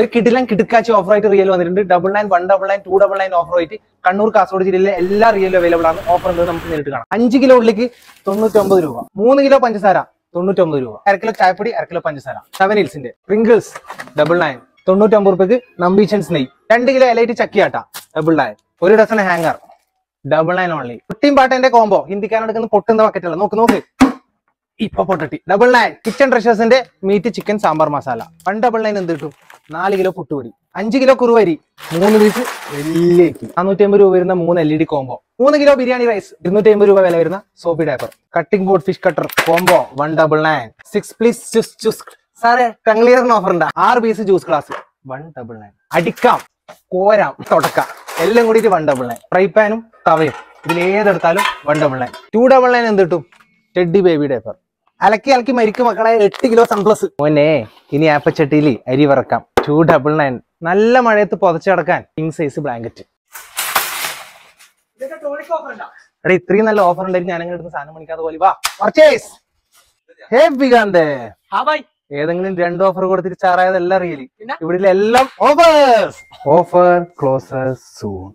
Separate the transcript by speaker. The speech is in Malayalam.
Speaker 1: ഒരു കിടിലൻ കിടുക്കാച്ചി ഓഫർ ആയിട്ട് റിയൽ വന്നിട്ടുണ്ട്. Double nine one double nine two double nine offer ആയിട്ട് കണ്ണൂർ കാസർഗോഡ് ജില്ലയിലെ എല്ലാ റിയലും അവൈലബിൾ ആണ്. ഓഫർ ഉണ്ട് നമുക്ക് നേരിട്ട് കാണാം. അഞ്ച് കിലോ ഉള്ളിക്ക് തൊണ്ണൂറ്റൊമ്പത് രൂപ. മൂന്ന് കിലോ പഞ്ചസാര തൊണ്ണൂറ്റൊമ്പത് രൂപ. അര കിലോ ചായപ്പൊടി അര കിലോ പഞ്ചസാര. സെവൻ ഹിൽസിന്റെ പ്രിങ്കിൾസ് ഡബിൾ നയൻ തൊണ്ണൂറ്റൊമ്പത് രൂപയ്ക്ക് നമ്പീഷൻസ് നെയ് രണ്ട് കിലോ എലൈറ്റ് ചക്കിയാട്ട ഡബിൾ നയൻ ഒരു dozen hanger double nine only കുട്ടിയും പാട്ടന്റെ കോംബോ ഹിന്ദിക്കാരെടുക്കുന്ന പൊട്ടുന്ന ബക്കറ്റല്ല നോക്ക് നോക്ക്. ഇപ്പൊ പൊട്ടട്ടി. Double nine kitchen ട്രഷേഴ്സിന്റെ meat chicken sambar masala. One double nine എന്ത് കിട്ടും? നാല് കിലോ പുട്ടുപൊടി അഞ്ച് കിലോ കുറുവരി. മൂന്ന് പീസ് വലിയ നാനൂറ്റി അമ്പത് രൂപ വരുന്ന മൂന്ന് എൽ ഇ ഡി കോംബോ മൂന്ന് കിലോ ബിരിയാണി റൈസ് ഇരുന്നൂറ്റി അമ്പത് രൂപ വില വരുന്ന സോപ്പി dapper cutting board fish cutter combo one double nine six please choose choose സാറേ ടംഗ്ലിയറിന് ഓഫർ ഉണ്ട്? ആറ് piece juice glass one double nine അടിക്കാം. കോരാം. തുടക്കാം. എല്ലാം കൂടിയിട്ട് വൺ ഡബിൾ നയൻ ഫ്രൈ പാനും തവയും. ഇതിൽ ഏതെടുത്താലും one double nine two double nine എന്ത് കിട്ടും? ടെഡി ബേബി ഡേപ്പർ അലക്കി അലക്കി മരിക്കും മക്കളെ. എട്ട് കിലോ സൺപ്ലസ് മോനെ ഇനി ആപ്പച്ചട്ടിയിൽ അരി വറക്കാം. ടു ഡബിൾ നയൻ നല്ല മഴയത്ത് പുതച്ചു കിടക്കാൻ കിങ് സൈസ് ബ്ലാങ്കറ്റ് എടാ ഇത്രയും നല്ല ഓഫർ ഉണ്ടായിരുന്നു ഞാൻ അങ്ങനെ സാധനം മണിക്കാതെ പോലെ വാ. പർച്ചേസ് ഏതെങ്കിലും രണ്ട് ഓഫർ കൊടുത്തിട്ട് ചാറായതല്ല റിയലി ഇവിടെ എല്ലാം ഓഫേഴ്സ് ഓഫർ ക്ലോസേഴ്സ് സൂൺ